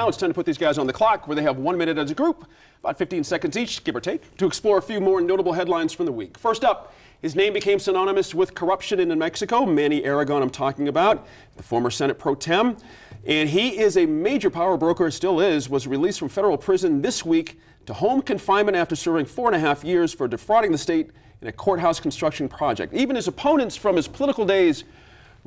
Now it's time to put these guys on the clock where they have one minute as a group, about 15 seconds each, give or take, to explore a few more notable headlines from the week. First up, his name became synonymous with corruption in New Mexico. Manny Aragon, I'm talking about, the former Senate pro tem. And he is a major power broker, still is, was released from federal prison this week to home confinement after serving four and a half years for defrauding the state in a courthouse construction project. Even his opponents from his political days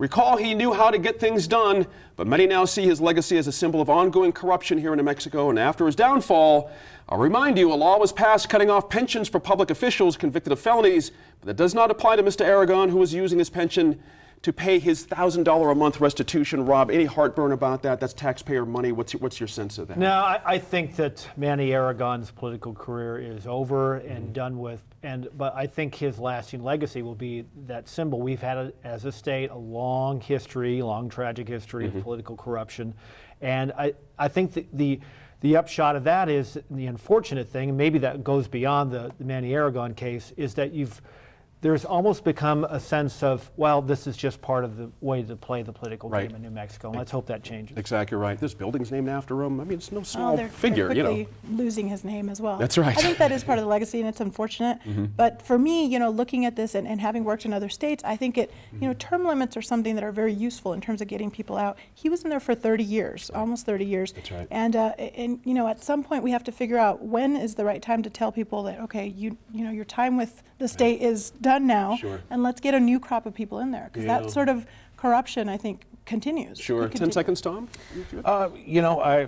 Recall he knew how to get things done, but many now see his legacy as a symbol of ongoing corruption here in New Mexico. And after his downfall, I'll remind you, a law was passed cutting off pensions for public officials convicted of felonies, but that does not apply to Mr. Aragon, who was using his pension to pay his $1,000 a month restitution. Rob, any heartburn about that? That's taxpayer money. What's your, what's your sense of that? No, I, I think that Manny Aragon's political career is over and mm-hmm. done with. And but I think his lasting legacy will be that symbol. We've had, a, as a state, a long history, long tragic history mm-hmm. of political corruption, and I, I think that the the upshot of that is the unfortunate thing, and maybe that goes beyond the, the Manny Aragon case, is that you've there's almost become a sense of, well, this is just part of the way to play the political right. game in New Mexico. And let's hope that changes. Exactly right. This building's named after him. I mean, it's no small they're, figure, they're you know. losing his name as well. That's right. I think that is part of the legacy, and it's unfortunate. Mm-hmm. But for me, you know, looking at this and, and, having worked in other states, I think it, you know, term limits are something that are very useful in terms of getting people out. He was in there for 30 years, right. almost 30 years. That's right. And uh, and you know, at some point, we have to figure out when is the right time to tell people that okay, you you know, your time with the state right. is done now. Sure and let's get a new crop of people in there because yeah. that sort of corruption, I think, continues. Sure. Ten seconds, Tom. Uh, you know, I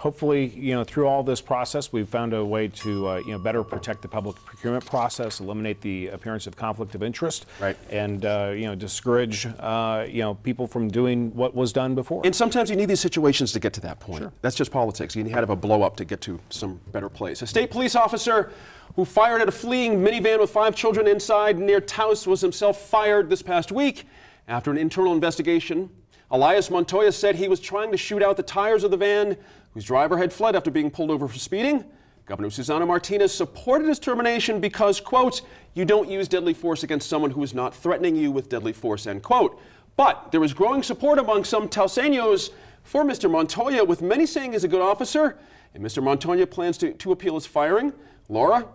hopefully, you know, through all this process, we've found a way to, uh, you know, better protect the public procurement process, eliminate the appearance of conflict of interest, right. and, uh, you know, discourage, uh, you know, people from doing what was done before. And sometimes you need these situations to get to that point. Sure. That's just politics. You need to have a blow up to get to some better place. A state police officer who fired at a fleeing minivan with five children inside near Taos was himself fired this past week after an internal investigation. Elias Montoya said he was trying to shoot out the tires of the van whose driver had fled after being pulled over for speeding. Governor Susana Martinez supported his termination because, quote, you don't use deadly force against someone who is not threatening you with deadly force, end quote. But there is growing support among some Taoseños for Mr. Montoya, with many saying he's a good officer, and Mr. Montoya plans to, to appeal his firing. Laura,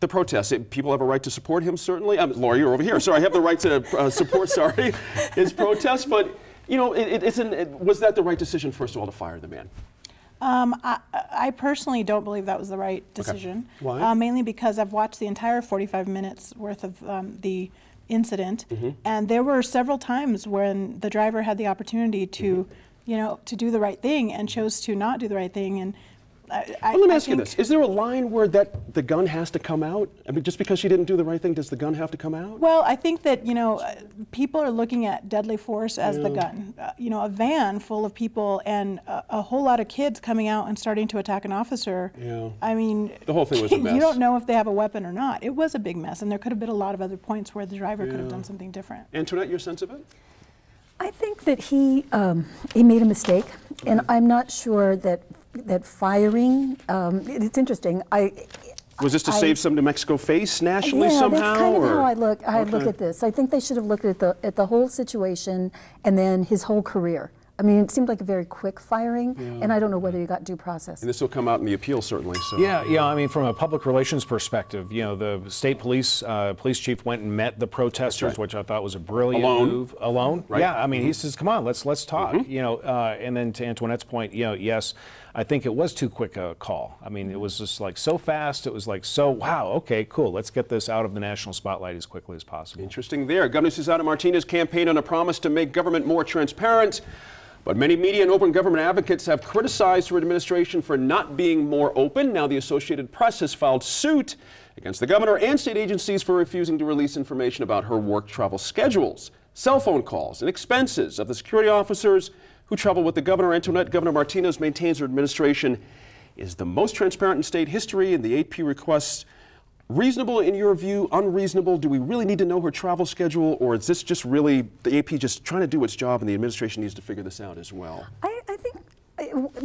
the protests. People have a right to support him, certainly. Um, Laura, you're over here. Sorry, I have the right to uh, support, sorry, his protests. But, you know, it, it's an, it, was that the right decision, first of all, to fire the man? Um, I, I, personally don't believe that was the right decision. Okay. Why? Uh, mainly because I've watched the entire 45 minutes worth of um, the incident, mm -hmm. and there were several times when the driver had the opportunity to, mm -hmm. you know, to do the right thing and chose to not do the right thing. And I, well, let me ask you this: Is there a line where that the gun has to come out? I mean, just because she didn't do the right thing, does the gun have to come out? Well, I think that you know, uh, people are looking at deadly force as yeah. the gun. Uh, you know, a van full of people and a, a, whole lot of kids coming out and starting to attack an officer. Yeah. I mean, the whole thing was a mess. You don't know if they have a weapon or not. It was a big mess, and there could have been a lot of other points where the driver yeah. could have done something different. Antoinette, your sense of it? I think that he um, he made a mistake, and I'm not sure that that firing. Um, it's interesting. I was this to I, save some New Mexico face nationally yeah, somehow? that's kind of how I look. I okay. look at this. I think they should have looked at the at the whole situation and then his whole career. I mean, it seemed like a very quick firing, yeah. and I don't know whether he got due process. And this will come out in the appeal, certainly. So. Yeah, yeah. I mean, from a public relations perspective, you know, the state police uh, police chief went and met the protesters, right. which I thought was a brilliant Alone. move. Alone, right. yeah. I mean, mm -hmm. he says, "Come on, let's let's talk." Mm -hmm. You know, uh, and then to Antoinette's point, you know, yes. I think it was too quick a call. I mean, it was just like so fast. It was like so, wow, okay, cool. Let's get this out of the national spotlight as quickly as possible. Interesting there. Governor Susana Martinez campaigned on a promise to make government more transparent. But many media and open government advocates have criticized her administration for not being more open. Now, the Associated Press has filed suit against the governor and state agencies for refusing to release information about her work travel schedules, cell phone calls, and expenses of the security officers who travel with the governor. Antoinette Governor Martinez maintains her administration is the most transparent in state history, and the AP requests Reasonable in your view, unreasonable? Do we really need to know her travel schedule, or is this just really the AP just trying to do its job and the administration needs to figure this out as well? I, I think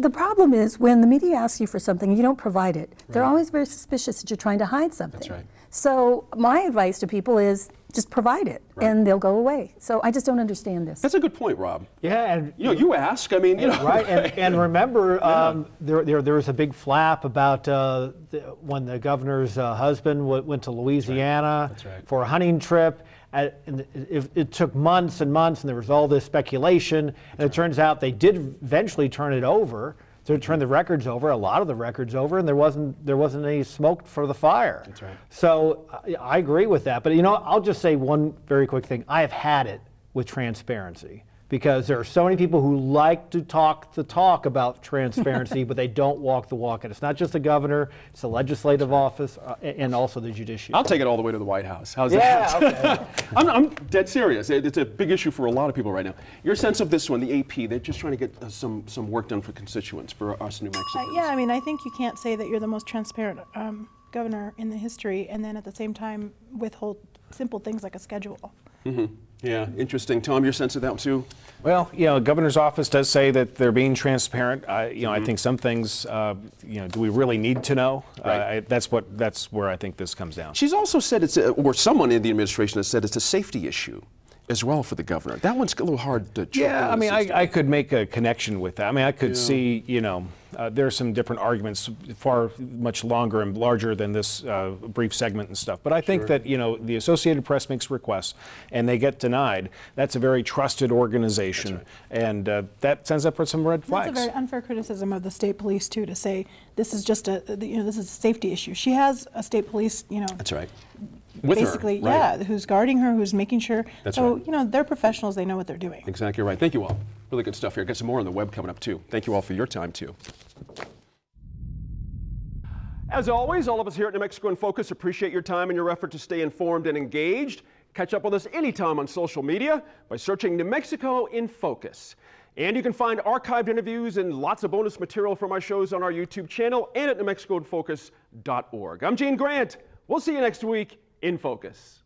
the problem is when the media asks you for something, you don't provide it. Right. They're always very suspicious that you're trying to hide something. That's right. So my advice to people is just provide it, and they'll go away. So I just don't understand this. That's a good point, Rob. Yeah, and You know, you ask. I mean, you know, right, and, and remember, um, there, there, there was a big flap about uh, the, when the governor's uh, husband w- went to Louisiana right. for a hunting trip. And and it, it took months and months, and there was all this speculation. And it turns out they did eventually turn it over. To turn the records over, a lot of the records over, and there wasn't there wasn't any smoke for the fire. That's right. So I, I agree with that. But you know, I'll just say one very quick thing. I have had it with transparency because there are so many people who like to talk the talk about transparency, but they don't walk the walk. And it's not just the governor; it's the legislative office uh, and also the judiciary. I'll take it all the way to the White House. How's Yeah, that? I'm, I'm dead serious. It- It's a big issue for a lot of people right now. Your sense of this one, the AP, they're just trying to get uh, some some work done for constituents, for us New Uh, yeah, I mean, I think you can't say that you're the most transparent um, governor in the history and then at the same time withhold simple things like a schedule. Yeah, interesting. Tom, your sense of that one too? Well, you know, governor's office does say that they're being transparent. I, you know, Mm-hmm. I think some things, uh, you know, do we really need to know? Uh, I, that's what that's where I think this comes down. She's also said it's, a, or someone in the administration has said it's a safety issue as well for the governor. That one's a little hard to. Yeah, I mean, I I, I could make a connection with that. I mean, I could see, you know, uh, there are some different arguments, far much longer and larger than this uh, brief segment and stuff. But I think that you know, the Associated Press makes requests, and they get denied. That's a very trusted organization, and uh, that sends up for some red flags. That's flags. a very unfair criticism of the state police too to say this is just a you know this is a safety issue. She has a state police you know That's right. With her, basically right. yeah who's guarding her who's making sure. That's so right. you know they're professionals. They know what they're doing. Exactly right. Thank you all. Really good stuff here. Got some more on the web coming up too. Thank you all for your time too. As always, all of us here at New Mexico in Focus appreciate your time and your effort to stay informed and engaged. Catch up with us anytime on social media by searching New Mexico in Focus. And you can find archived interviews and lots of bonus material from our shows on our YouTube channel and at NewMexicoInFocus.org. I'm Gene Grant. We'll see you next week in Focus.